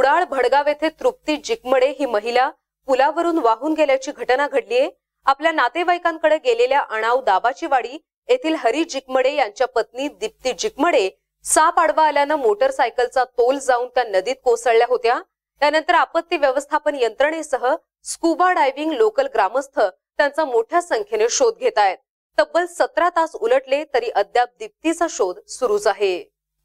कुडाळ भडगाव येथे तृप्ती जिकमडे ही महिला पुलावरून वाहून गेल्याची घटना घडलीय आपल्या नातेवाईकांकडे गेलेल्या अणाव दाबाची वाडी येथील हरी जिकमडे यांच्या पत्नी दीप्ती जिकमडे साप आडवा आल्यानं मोटरसायकलचा तोल जाऊन त्या नदीत कोसळल्या होत्या. त्यानंतर आपत्ती व्यवस्थापन यंत्रणेसह स्कुबा डायव्हिंग लोकल ग्रामस्थ त्यांचा मोठ्या संख्येने शोध घेत आहेत. तब्बल सतरा तास उलटले तरी अद्याप दीप्तीचा शोध सुरूच आहे.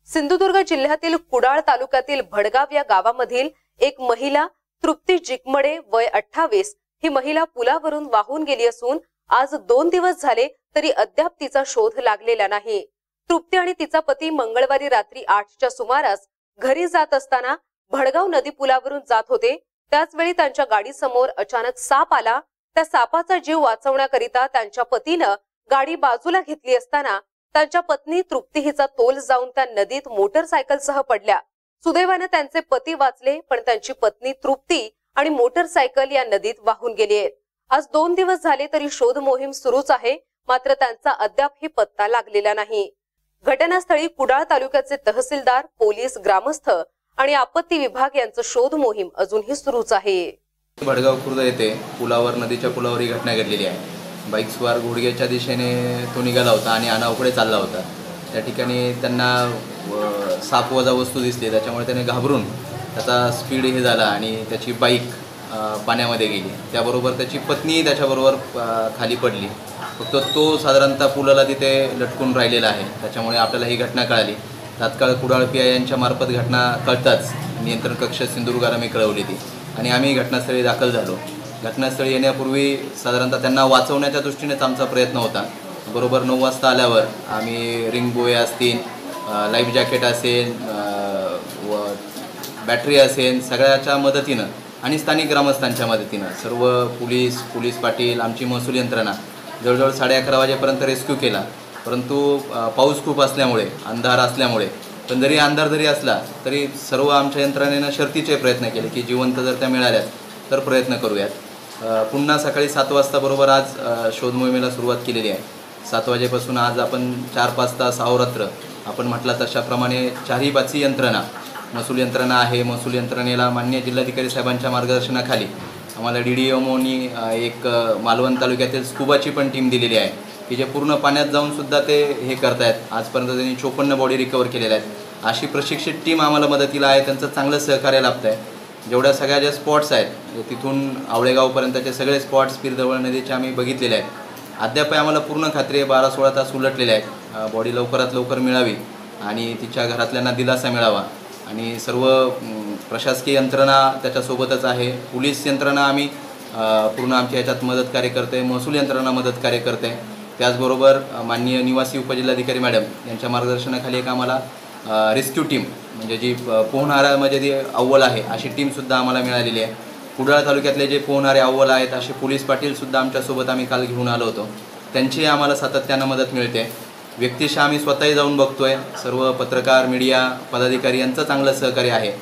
सिंधुदुर्ग जिल्ह्यातील कुडाळ तालुक्यातील भडगाव या गावामधील एक महिला तृप्ती जिकमडे वय अठ्ठावीस ही महिला पुलावरून वाहून गेली असून आज दोन दिवस झाले तरी अद्याप तिचा शोध लागलेला नाही. तृप्ती आणि तिचा पती मंगळवारी रात्री आठच्या सुमारास घरी जात असताना भडगाव नदी पुलावरून जात होते. त्याचवेळी त्यांच्या गाडीसमोर अचानक साप आला. त्या सापाचा जीव वाचवण्याकरिता त्यांच्या पतीनं गाडी बाजूला घेतली असताना त्यांच्या पत्नी तृप्ती हिचा तोल जाऊन त्या नदीत मोटरसायकलसह पडल्या. सुदैवाने त्यांचे पती वाचले पण त्यांची पत्नी तृप्ती आणि मोटरसायकल या नदीत वाहून गेली आहेत. आज दोन दिवस झाले तरी शोध मोहीम सुरूच आहे मात्र त्यांचा अद्यापही पत्ता लागलेला नाही. घटनास्थळी कुडाळ तालुक्याचे तहसीलदार पोलीस ग्रामस्थ आणि आपत्ती विभाग यांचं शोध मोहीम अजूनही सुरूच आहे. भडगाव खुर्द येथे पुलावर नदीच्या पुलावर ही घटना घडलेली आहे. बाईक स्वार घोडग्याच्या दिशेने तो निघाला होता आणि अनावकडे चालला होता. त्या ठिकाणी त्यांना साप वजा वस्तू दिसली त्याच्यामुळे त्याने घाबरून त्याचा स्पीड हे झाला आणि त्याची बाईक पाण्यामध्ये गेली. त्याबरोबर त्याची पत्नी त्याच्याबरोबर खाली पडली. फक्त तो साधारणतः पुलाला तिथे लटकून राहिलेला आहे. त्याच्यामुळे आपल्याला ही घटना कळाली. तात्काळ कुडाळ पी आय यांच्या मार्फत घटना कळताच नियंत्रण कक्ष सिंधुदुर्गाला मी कळवली ती. आणि आम्ही घटनास्थळी दाखल झालो. घटनास्थळी येण्यापूर्वी साधारणतः त्यांना वाचवण्याच्या दृष्टीनेच आमचा प्रयत्न होता. बरोबर नऊ वाजता आल्यावर आम्ही रिंग बोय असतील लाईफ जॅकेट असेल व बॅटरी असेल सगळ्याच्या मदतीनं आणि स्थानिक ग्रामस्थांच्या मदतीनं सर्व पोलीस पोलीस पाटील आमची महसूल यंत्रणा जवळजवळ साडे अकरा वाजेपर्यंत रेस्क्यू केला. परंतु पाऊस खूप असल्यामुळे अंधार असल्यामुळे पण जरी अंधार जरी असला तरी सर्व आमच्या यंत्रणेनं शर्तीचे प्रयत्न केले की जिवंत जर त्या मिळाल्यात तर प्रयत्न करूयात. पुन्हा सकाळी सात वाजता बरोबर आज शोध मोहिमेला सुरुवात केलेली आहे. सात वाजेपासून आज आपण चार पाच तास अहोरात्र आपण म्हटलं तशाप्रमाणे चारही पाचही यंत्रणा महसूल यंत्रणा आहे महसूल यंत्रणेला मान्य जिल्हाधिकारी साहेबांच्या मार्गदर्शनाखाली आम्हाला डी डी एमओनी एक मालवण तालुक्यातील स्कुबाची पण टीम दिलेली आहे. की जे पूर्ण पाण्यात जाऊनसुद्धा ते हे करतायत. आजपर्यंत त्यांनी चोपन्न बॉडी रिकवर केलेल्या आहेत. अशी प्रशिक्षित टीम आम्हाला मदतीला आहे. त्यांचं चांगलं सहकार्य लाभतं आहे जेवढ्या सगळ्या ज्या स्पॉट्स आहेत तिथून आवळेगावपर्यंतचे सगळे स्पॉट्स पिरदवळ नदीचे आम्ही बघितलेले आहेत. अद्याप आम्हाला पूर्ण खात्री आहे बारा सोळा तास उलटलेले आहेत. बॉडी लवकरात लवकर मिळावी आणि तिच्या घरातल्यांना दिलासा मिळावा. आणि सर्व प्रशासकीय यंत्रणा त्याच्यासोबतच आहे. पोलीस यंत्रणा आम्ही पूर्ण आमच्या ह्याच्यात मदत कार्य करते महसूल यंत्रणा मदत कार्य करते त्याचबरोबर माननीय निवासी उपजिल्हाधिकारी मॅडम यांच्या मार्गदर्शनाखाली एक आम्हाला रेस्क्यू टीम म्हणजे जी पोहणाऱ्यामध्ये म्हणजे जी अव्वल आहे अशी टीमसुद्धा आम्हाला मिळालेली आहे. कुडाळ तालुक्यातले जे पोहणारे अव्वल आहेत असे पोलीस पाटीलसुद्धा आमच्यासोबत आम्ही काल घेऊन आलो होतो. त्यांचीही आम्हाला सातत्यानं मदत मिळते. व्यक्तिशः आम्ही स्वतःही जाऊन बघतोय. सर्व पत्रकार मीडिया पदाधिकारी यांचं चांगलं सहकार्य आहे.